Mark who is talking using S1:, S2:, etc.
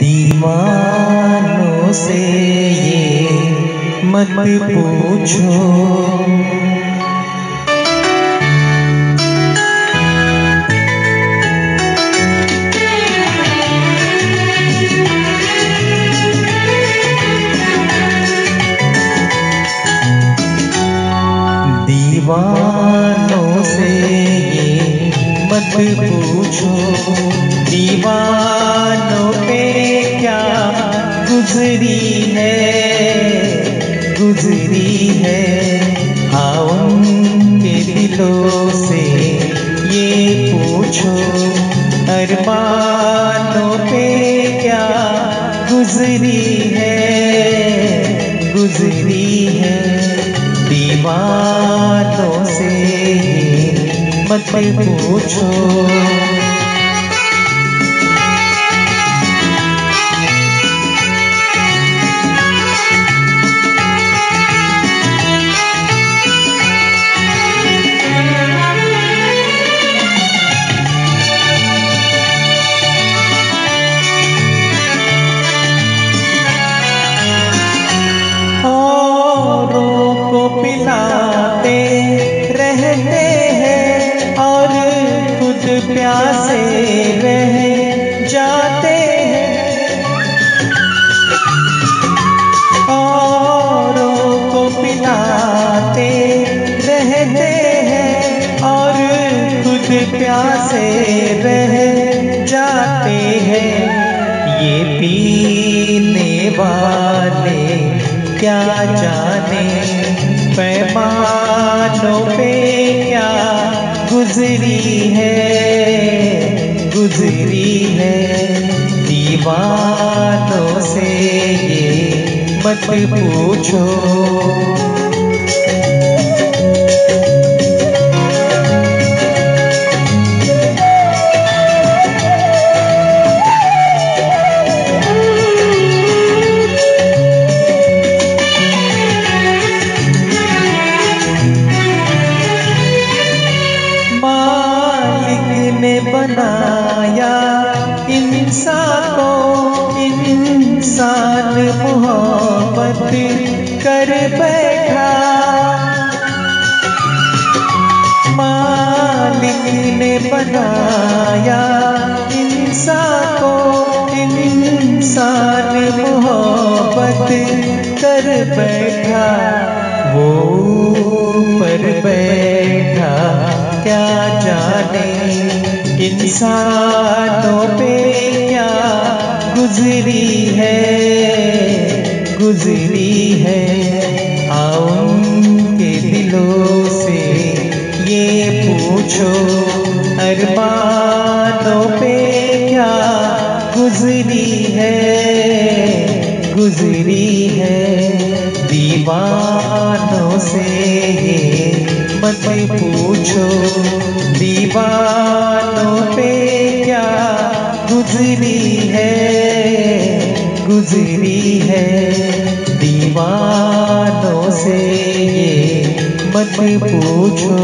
S1: दीवानों से ये मत पूछो। दीवानों से मत पूछो, दीवानों पे क्या गुजरी है? गुजरी है हाँ उनके दिलों से ये पूछो, अरमानों पे क्या गुजरी है? गुजरी है दीवानों से मत पूछो। पिलाते रह जाते हैं। ये पीने वाले क्या जाने पैमानों पे क्या गुजरी है? गुजरी है दीवानों से ये मत पूछो। बनाया। इंसान को इंसान मोहब्बत कर बैठा। मालिक ने बनाया। इंसान को इंसान मोहब्बत कर बैठा। इंसानों पे क्या गुजरी है? गुजरी है। आओ के दिलों से ये पूछो अरमानों पे क्या गुजरी है? गुजरी है। दीवानों से ये मत पूछो दीवानों पे क्या गुजरी है? गुजरी है दीवानों से ये मत पूछो।